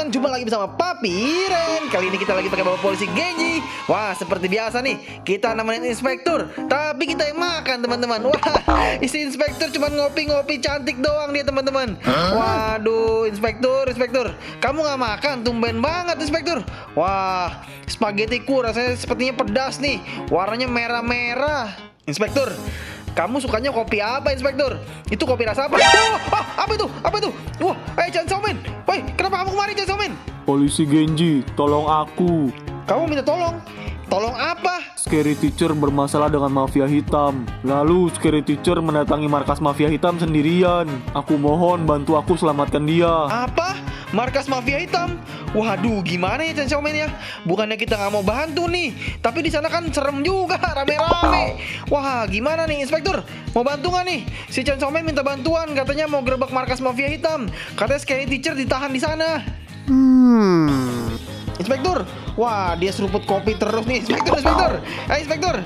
teman-teman, jumpa lagi bersama Papi Ren. Kali ini kita lagi pakai bawa polisi Genji. Wah, seperti biasa nih, kita nemenin inspektur. Tapi kita yang makan teman-teman. Wah, isi inspektur cuma ngopi-ngopi cantik doang dia teman-teman. Waduh, inspektur, inspektur. Kamu nggak makan, tumben banget inspektur. Wah, spaghettiku rasanya sepertinya pedas nih. Warnanya merah-merah. Inspektur, kamu sukanya kopi apa, Inspektur? Itu kopi rasa apa? Oh, oh, apa itu? Apa itu? Wah, eh, Chan Somen. Woi, kenapa kamu kemari, Chan Somen? Polisi Genji, tolong aku. Kamu minta tolong. Tolong apa? Scary Teacher bermasalah dengan mafia hitam. Lalu Scary Teacher mendatangi markas mafia hitam sendirian. Aku mohon bantu aku selamatkan dia. Apa? Markas mafia hitam? Waduh, gimana ya Chan Xiaomen ya? Bukannya kita nggak mau bantu nih, tapi di sana kan serem juga, rame-rame. Wah, gimana nih, Inspektur? Mau bantu nggak nih? Si Chan Xiaomen minta bantuan, katanya mau gerbek markas mafia hitam. Katanya Scary Teacher ditahan di sana. Hmm. Inspektur, wah dia seruput kopi terus nih, Inspektur, Inspektur. Eh, Inspektur.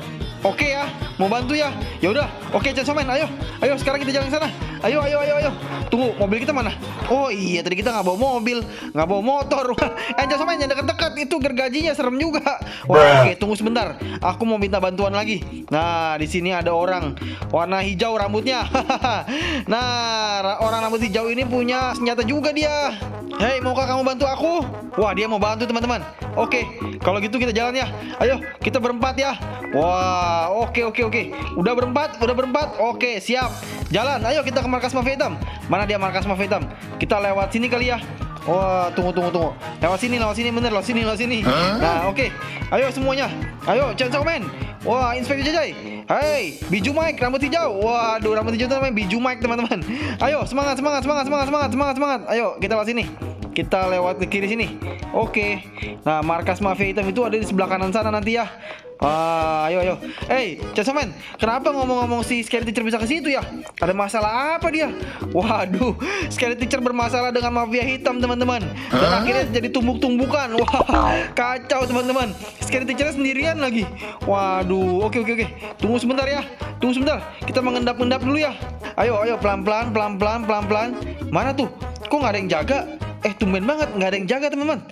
Oke ya, mau bantu ya. Ya udah, oke Xiaomen, ayo. Ayo sekarang kita jalan ke sana. Ayo, ayo, ayo, ayo. Tunggu, mobil kita mana? Oh iya, tadi kita nggak bawa mobil, nggak bawa motor. eh, Chan Xiaomen, jangan dekat-dekat. Itu gergajinya serem juga. Wah, oke, tunggu sebentar. Aku mau minta bantuan lagi. Nah, di sini ada orang warna hijau rambutnya. nah, ra- orang rambut hijau ini punya senjata juga dia. Hei, maukah kamu bantu aku? Wah, dia mau bantu teman-teman. Oke, kalau gitu kita jalan ya. Ayo, kita berempat ya. Wah, oke oke oke. Udah berempat, udah berempat. Oke, siap. Jalan. Ayo kita ke markas mafia hitam. Mana dia markas mafia hitam? Kita lewat sini kali ya. Wah, tunggu tunggu tunggu. Lewat sini, lewat sini bener, lewat sini, lewat sini. Nah, oke. Ayo semuanya. Ayo, Chan Men. Wah, Inspektur Jajai. Hei, Biju Mike rambut hijau. Waduh, rambut hijau itu namanya Biju Mike, teman-teman. Ayo, semangat, semangat, semangat, semangat, semangat, semangat, semangat. Ayo, kita lewat sini. Kita lewat ke kiri sini. Oke. Nah, markas mafia hitam itu ada di sebelah kanan sana nanti ya. Wah, ayo ayo. Hey, Casamen, kenapa ngomong-ngomong si Scary Teacher bisa ke situ ya? Ada masalah apa dia? Waduh, Scary Teacher bermasalah dengan mafia hitam, teman-teman. Dan akhirnya jadi tumbuk-tumbukan. Wah, kacau, teman-teman. Scary Teacher sendirian lagi. Waduh, oke oke oke. Tunggu sebentar ya. Tunggu sebentar. Kita mengendap-endap dulu ya. Ayo, ayo pelan-pelan, pelan-pelan, pelan-pelan. Mana tuh? Kok nggak ada yang jaga? Eh, tumben banget nggak ada yang jaga, teman-teman.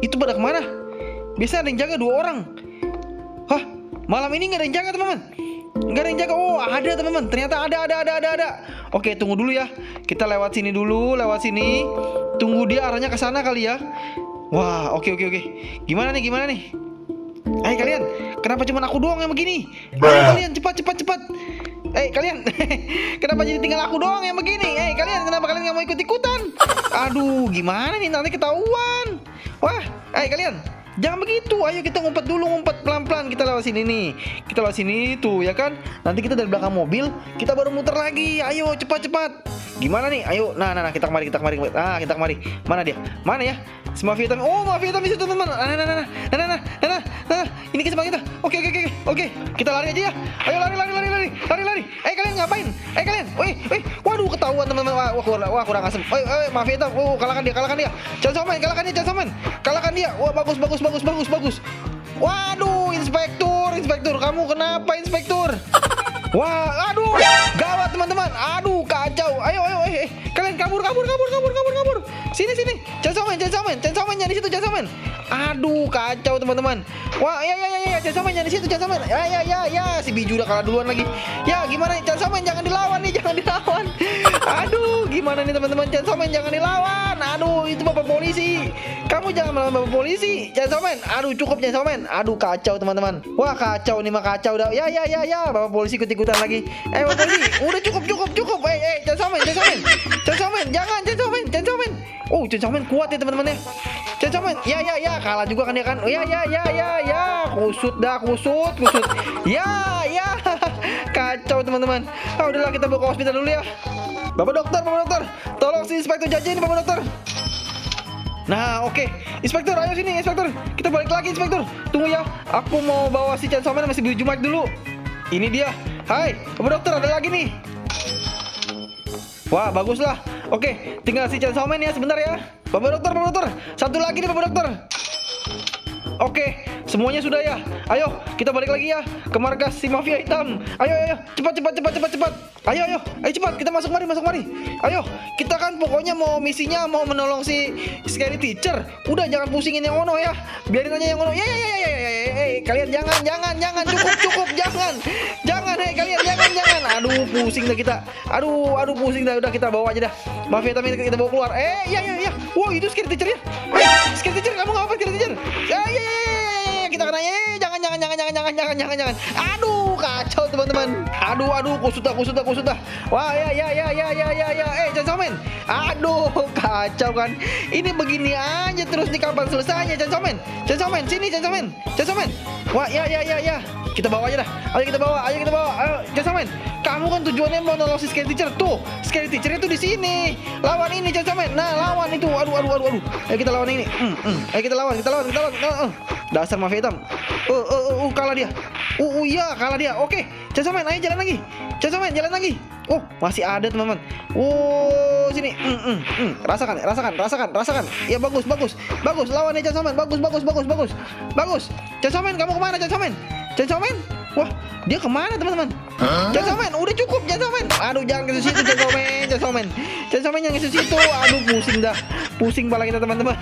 Itu pada ke mana? Biasanya ada yang jaga dua orang. Hah? Malam ini nggak ada yang jaga teman-teman? Nggak ada yang jaga. Oh ada teman-teman. Ternyata ada ada ada ada ada. Oke tunggu dulu ya. Kita lewat sini dulu, lewat sini. Tunggu dia arahnya ke sana kali ya. Wah oke oke oke. Gimana nih gimana nih? Ayo kalian, kenapa cuma aku doang yang begini? Ayo kalian cepat cepat cepat. Eh kalian, kenapa jadi tinggal aku doang yang begini? Eh kalian, kenapa kalian nggak mau ikut ikutan? Aduh, gimana nih nanti ketahuan? Wah, eh kalian, Jangan begitu, ayo kita ngumpet dulu, ngumpet pelan-pelan Kita lewat sini nih Kita lewat sini tuh ya kan Nanti kita dari belakang mobil Kita baru muter lagi, ayo cepat-cepat Gimana nih, ayo, nah, nah, nah, kita kemari, kita kemari Ah, kita kemari, mana dia? Mana ya? Semua vitamin. Oh, mafia hitam itu teman-teman. Nah nah nah, nah, nah, nah, nah, nah, nah, nah, nah, Ini kesempatan kita. Oke, oke, oke, oke. Kita lari aja ya. Ayo lari, lari, lari, lari, lari, lari. Eh kalian ngapain? Eh kalian, woi, woi. Waduh, ketahuan teman-teman. Wah, wah, kurang, wah, kurang asem. Woi, woi, mafia hitam. Oh, kalahkan dia, kalahkan dia. Jangan somen, kalahkan dia, jangan somen. Kalahkan dia. Wah, bagus, bagus, bagus, bagus, bagus. Waduh, inspektur, inspektur, kamu kenapa inspektur? Wah, aduh, gawat teman-teman, aduh kacau. Ayo, ayo, eh kalian kabur, kabur, kabur, kabur, kabur, kabur. Sini, sini. Jangan somen, jangan somen, jangan somen, jangan di situ, jangan somen. Aduh, kacau teman-teman. Wah, ya, ya, ya, ya, jangan somen, jangan di situ, jangan somen. Ya, ya, ya, ya, si Biju udah kalah duluan lagi. Ya, gimana? Jangan somen, jangan dilawan nih, jangan dilawan. Aduh, gimana nih teman-teman? Somen, jangan dilawan. Aduh, itu bapak polisi. Kamu jangan melawan bapak polisi. Somen. Aduh, cukup somen. Aduh, kacau teman-teman. Wah, kacau nih mah kacau dah. Ya, ya, ya, ya, bapak polisi ikut-ikutan lagi. Eh, bapak polisi, udah cukup, cukup, cukup. Eh, eh, somen, jangan somen. Jangan somen, jangan somen. Oh, somen kuat ya teman-teman ya. Somen. Ya, ya, ya, kalah juga kan dia kan. Oh, ya, ya, ya, ya, ya. Kusut dah, kusut, kusut. Ya, ya. Kacau teman-teman. Ah, udahlah kita ke hospital dulu ya. Bapak dokter, Bapak dokter, tolong si inspektur jajan ini Bapak dokter. Nah, oke. Inspektur, ayo sini, inspektur. Kita balik lagi, inspektur. Tunggu ya. Aku mau bawa si Chan Somen masih biju mic dulu. Ini dia. Hai, Bapak dokter, ada lagi nih. Wah, baguslah. Oke, tinggal si Chan Somen ya sebentar ya. Bapak dokter, Bapak dokter. Satu lagi nih, Bapak dokter. Oke, Semuanya sudah ya. Ayo, kita balik lagi ya ke markas si mafia hitam. Ayo, ayo, cepat, cepat, cepat, cepat, cepat. Ayo, ayo, ayo cepat, kita masuk mari, masuk mari. Ayo, kita kan pokoknya mau misinya mau menolong si scary teacher. Udah jangan pusingin yang ono ya. Biarin aja yang ono. Ya, ya, ya, ya, ya, ya, ya, ya. kalian jangan, jangan, jangan, cukup, cukup, jangan, jangan, hei kalian jangan, jangan. Aduh, pusing dah kita. Aduh, aduh, pusing dah. Udah kita bawa aja dah. Mafia hitam kita bawa keluar. Eh, ya, ya, ya. Wow, itu scary teacher ya. Eh, scary teacher, kamu ngapa scary teacher? Ya, Peraí, jangan jangan jangan jangan jangan jangan jangan. Aduh kacau teman-teman. Aduh aduh kusuta kusut kusuta. Wah ya ya ya ya ya ya ya. Eh Chansomen. Aduh kacau kan. Ini begini aja terus di kapan selesainya Chansomen. Chansomen sini Chansomen. Chansomen. Wah ya ya ya ya. Kita bawa aja dah. Ayo kita bawa, ayo kita bawa. Ayo Kamu kan tujuannya mau nolongin scary teacher tuh. Scary teacher itu di sini. Lawan ini Chansomen. Nah lawan itu. Aduh aduh aduh aduh. Ayo kita lawan ini. Mm. mm. Ayo kita lawan, kita lawan, kita lawan. Uh, uh. Dasar mafia hitam. Uh, uh, uh, uh, kalah dia. Uh, uh, iya, kalah dia. Oke, jangan somen. Ayo jalan lagi. Jangan somen, jalan lagi. Oh, masih ada teman-teman. Oh, sini. Mm, mm, mm. Rasakan, rasakan, rasakan, rasakan. Ya bagus, bagus, bagus. Lawan ya Jasamen. Bagus, bagus, bagus, bagus, bagus. Jasamen, kamu ke mana Jasamen? Jasamen? Wah, dia ke mana teman-teman? Jasamen, udah cukup Jasamen. Aduh, jangan ke situ Jasamen, Jasamen. Jasamen yang ke situ. Aduh, pusing dah. Pusing pala kita teman-teman.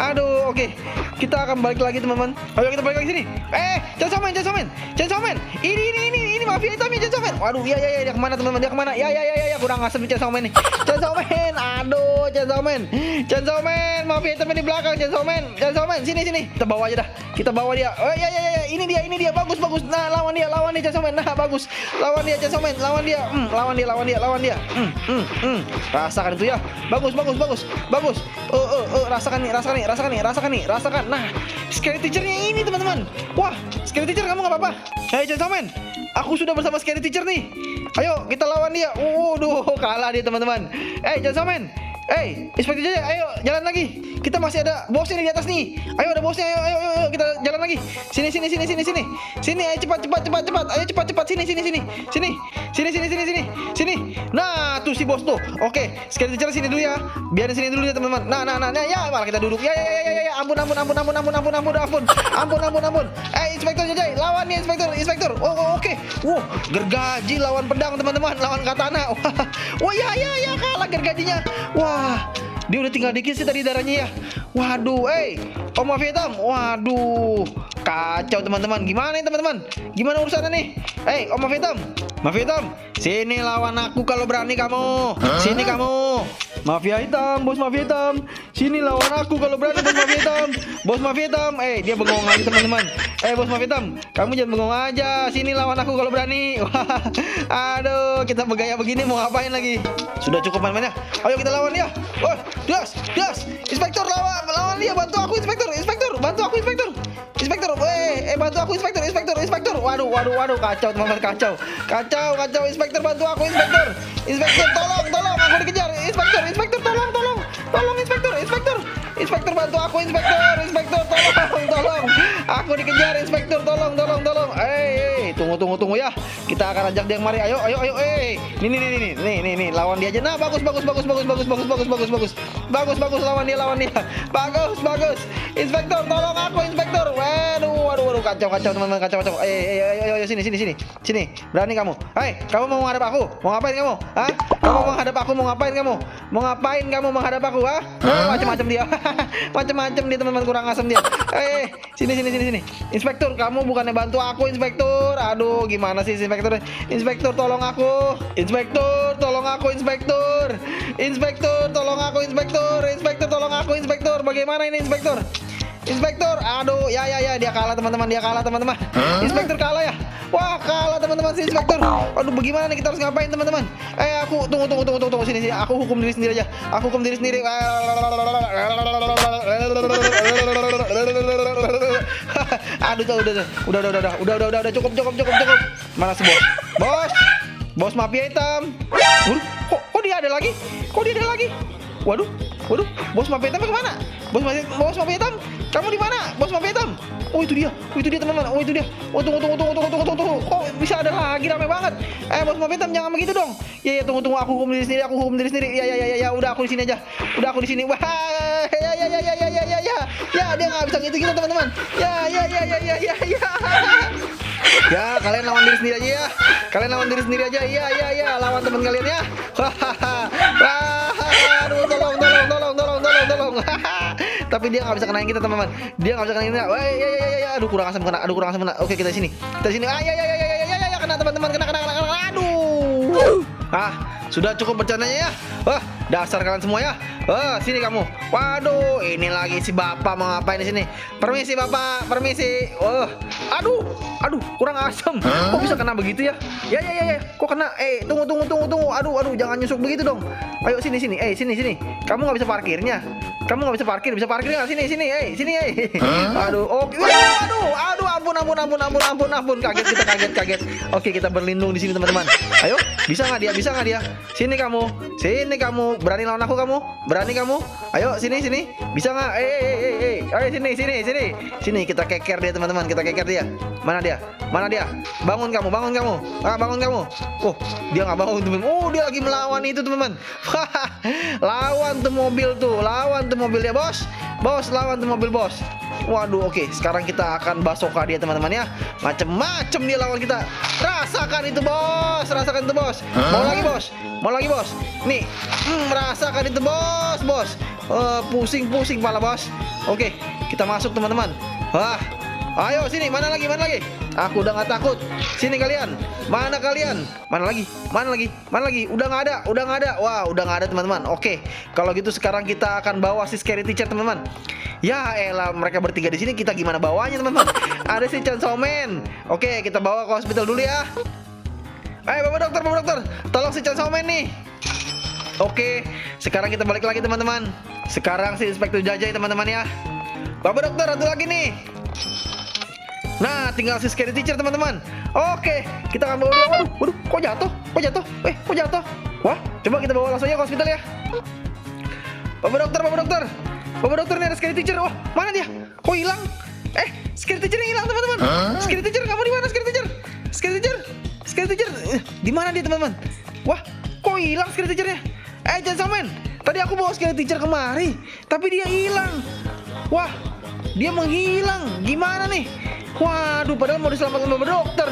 Aduh, oke. Kita akan balik lagi teman-teman. Ayo kita balik lagi sini. Eh, Jasamen, Jasamen, Jasamen. Ini, ini, ini, ini mafia hitam ya Jasamen. Waduh, ya, ya, ya, dia ke mana teman-teman? Dia ke mana? Ya, ya, ya, ya, kurang asem Jasamen nih. Jasamen, aduh, Jasamen. Jasamen, mafia hitam di belakang Jasamen. Jasamen, sini, sini. Kita bawa aja dah. Kita bawa dia. Oh, ya, ya, ya, ya. Ini dia, ini dia. Bagus, bagus. Nah, lawan dia, lawan dia Jasamen. Nah, bagus. Lawan dia Jasamen, lawan dia. Hmm, lawan dia, lawan dia, lawan dia. Hmm, hmm, hmm. Rasakan itu ya. Bagus, bagus, bagus. Bagus. Oh, oh, oh, rasakan nih, rasakan nih, rasakan nih, rasakan nih, rasakan. Nah, scary teachernya ini teman-teman. Wah, scary teacher kamu nggak apa-apa. Hei, Jasamen. Aku sudah bersama scary teacher nih. Ayo, kita lawan dia. Waduh, kalah dia teman-teman. Eh, Jasamen. Eh, inspektur Jaya, ayo jalan lagi. Kita masih ada bosnya di atas nih. Ayo ada bosnya, ayo, ayo, ayo, ayo, kita jalan lagi. Sini, sini, sini, sini, sini. Sini, ayo cepat, cepat, cepat, cepat. Ayo cepat, cepat, sini, sini, sini, sini, sini, sini, sini, sini, sini. Nah, tuh si bos tuh. Oke, sekali bicara sini dulu ya. Biarin sini dulu ya teman-teman. Nah, nah, nah, nah, ya malah kita duduk. Ya, ya, ya, ya, ya. Ampun, ampun, ampun, ampun, ampun, ampun, ampun, ampun, ampun, ampun, ampun. Eh, inspektur Jaya, lawan nih inspektur, inspektur. Oh, oh, oke. Wow, gergaji lawan pedang teman-teman, lawan katana. Wah, ya, ya, ya, kalah gergajinya. Wah. Dia udah tinggal dikit sih tadi darahnya ya. Waduh, eh, Om Mafia Hitam. Waduh, kacau teman-teman. Gimana nih teman-teman? Gimana urusannya nih? Eh, Om Mafia Hitam. Mafia Hitam, sini lawan aku kalau berani kamu. Sini kamu. Mafia Hitam, bos Mafia Hitam. Sini lawan aku kalau berani bos Mafia Hitam. Bos Mafia Hitam. Eh, dia bengong lagi teman-teman. Eh, bos Mafia Hitam, kamu jangan bengong aja. Sini lawan aku kalau berani. Wah, aduh, kita bergaya begini mau ngapain lagi? Sudah cukup main-mainnya. Ayo kita lawan dia. Oh, das, das. Inspektor lawan, lawan dia. Bantu aku, inspektor, inspektor. Bantu aku, inspektor. Aku, inspektor, inspektor, inspektor. Waduh, waduh, waduh, kacau teman-teman, kacau, kacau, kacau. Inspektor, bantu aku, inspektor. Inspektor, tolong, tolong, aku dikejar. Inspektor, inspektor, tolong, tolong, tolong, inspektor, inspektor. Inspektor bantu aku, inspektor, inspektor, tolong, tolong. Aku dikejar, inspektor, tolong, tolong, tolong. Eh, eh, tunggu, tunggu, tunggu ya. Kita akan ajak dia kemari. Ayo, ayo, ayo, eh. Nih, nih, nih, nih, nih, nih, nih, lawan dia aja. Nah, bagus, bagus, bagus, bagus, bagus, bagus, bagus, bagus, bagus, bagus, bagus, lawan dia, lawan dia. Bagus, bagus. Inspektor, tolong aku, inspektor. Waduh, waduh, waduh, kacau, kacau, teman-teman, kacau, kacau. Eh, eh, ayo, ayo, ayo, sini, sini, sini, sini. Berani kamu? Hai, kamu mau menghadap aku? Mau ngapain kamu? Hah? Kamu mau menghadap aku? Mau ngapain kamu? Mau ngapain kamu menghadap aku? Hah? Oh, macam-macam dia. macam-macam dia, teman-teman, kurang asem dia. Eh, sini, sini, sini, sini. Inspektur, kamu bukannya bantu aku, inspektur. Aduh, gimana sih, inspektur? Inspektur, tolong aku. Inspektur, tolong aku, inspektur. Inspektur, tolong aku, inspektur. Inspektur, tolong aku, inspektur. Bagaimana ini, inspektur? Inspektur, aduh, ya ya ya dia kalah teman-teman, dia kalah teman-teman. Inspektur kalah ya. Wah, kalah teman-teman si inspektur. Aduh, bagaimana nih kita harus ngapain teman-teman? Eh, aku tunggu tunggu tunggu tunggu sini sini. Aku hukum diri sendiri aja. Aku hukum diri sendiri. Aduh, udah udah udah udah udah udah udah udah udah cukup cukup cukup cukup. Mana si bos? Bos, bos mafia hitam. Waduh, kok kok dia ada lagi? Kok dia ada lagi? Waduh, waduh, bos mafia hitam ke mana? Bos mafia, bos mafia hitam, kamu di mana? Bos Mafia Hitam. Oh itu dia. Oh itu dia teman-teman. Oh itu dia. Oh tunggu tunggu tunggu tunggu tunggu tunggu tunggu. Kok bisa ada lagi ramai banget? Eh Bos Mafia Hitam jangan begitu dong. Ya ya tunggu tunggu aku hukum diri sendiri. Aku hukum diri sendiri. Ya ya ya ya. Udah aku di sini aja. Udah aku di sini. Wah. Ya ya ya ya ya ya ya ya. Ya dia nggak bisa gitu gitu teman-teman. Ya ya ya ya ya ya ya. Ya kalian lawan diri sendiri aja ya. Kalian lawan diri sendiri aja. Iya iya iya. Lawan temen kalian ya. Tapi dia nggak bisa kenain kita teman-teman. Dia nggak bisa kenain kita. Wah ya ya ya ya. Aduh kurang asam kena. Aduh kurang asam kena. Oke kita sini. Kita sini. Ah ya ya ya ya ya ya ya kena teman-teman kena kena kena kena. Aduh. Ah sudah cukup bercandanya ya. Wah dasar kalian semua ya. Wah sini kamu. Waduh ini lagi si bapak mau ngapain di sini? Permisi bapak. Permisi. Wah. Aduh. Aduh kurang asam. Kok bisa kena begitu ya? Ya ya ya ya. Kok kena? Eh tunggu tunggu tunggu tunggu. Aduh aduh jangan nyusuk begitu dong. Ayo sini sini. Eh sini sini. Kamu nggak bisa parkirnya. Kamu nggak bisa parkir, bisa parkir nggak? Sini, sini, eh, sini, eh. Aduh, oke, aduh, aduh, ampun, ampun, ampun, ampun, ampun, ampun, kaget kita, kaget, kaget. Oke, kita berlindung di sini teman-teman. Ayo, bisa nggak dia? Bisa nggak dia? Sini kamu, sini kamu, berani lawan aku kamu? Berani kamu? Ayo, sini, sini, bisa nggak? Eh, eh, eh, eh, ayo sini, sini, sini, sini, kita keker dia teman-teman, kita keker dia. Mana dia? Mana dia? Bangun kamu, bangun kamu, ah, bangun kamu. Oh, dia nggak bangun teman. Oh, dia lagi melawan itu teman-teman. lawan tuh mobil tuh, lawan tuh mobil ya bos bos lawan tuh mobil bos waduh oke. Sekarang kita akan basoka dia teman-teman ya. Macem-macem dia lawan kita. Rasakan itu bos. Rasakan itu bos. Mau lagi bos? Mau lagi bos? Nih. Hmm, rasakan itu bos bos. Pusing-pusing uh, pala bos. Oke kita masuk teman-teman. Wah. Ayo sini, mana lagi, mana lagi? Aku udah nggak takut. Sini kalian. Mana kalian? Mana lagi? Mana lagi? Mana lagi? Udah nggak ada, udah nggak ada. Wah, udah nggak ada teman-teman. Oke, kalau gitu sekarang kita akan bawa si scary teacher teman-teman. Ya elah, mereka bertiga di sini kita gimana bawanya teman-teman? ada si Chainsaw Man. Oke, kita bawa ke hospital dulu ya. Ayo bapak dokter, bapak dokter, tolong si Chainsaw Man nih. Oke, sekarang kita balik lagi teman-teman. Sekarang si Inspektur Jajai teman-teman ya. Bapak dokter, satu lagi nih. Nah, tinggal si scary teacher teman-teman. Oke, kita akan bawa. Waduh, waduh, kok jatuh? Kok jatuh? Eh, kok jatuh? Wah, coba kita bawa langsung aja ke hospital ya. Bapak dokter, bapak dokter. Bapak dokter ini ada scary teacher. Wah, mana dia? Kok hilang? Eh, scary teacher yang hilang teman-teman. Scary teacher, kamu di mana scary teacher? Scary teacher, scary teacher, eh, di mana dia teman-teman? Wah, kok hilang scary teachernya? Eh, jangan samain. Tadi aku bawa scary teacher kemari, tapi dia hilang. Wah, dia menghilang. Gimana nih? Waduh, padahal mau diselamatkan sama dokter.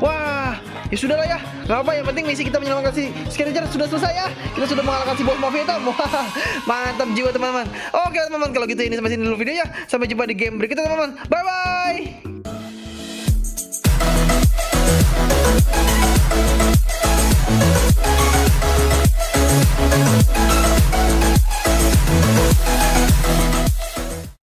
Wah, ya sudahlah ya. Gak apa yang penting misi kita menyelamatkan si Scavenger sudah selesai ya. Kita sudah mengalahkan si bos mafia. Wah, mantap jiwa teman-teman. Oke teman-teman, kalau gitu ini sampai sini dulu videonya. Sampai jumpa di game berikutnya teman-teman. Bye bye.